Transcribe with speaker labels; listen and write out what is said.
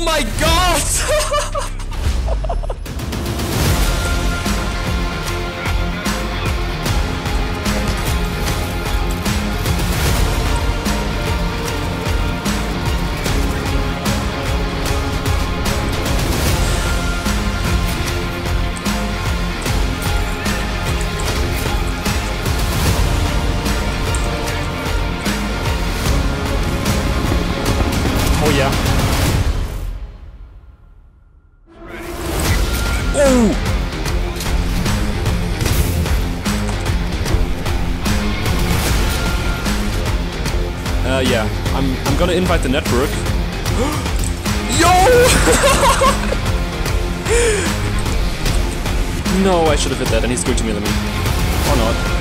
Speaker 1: Oh my god! Oh yeah. Want to invite the network. Yo! no, I should have hit that, and he's going to melee me. Or not.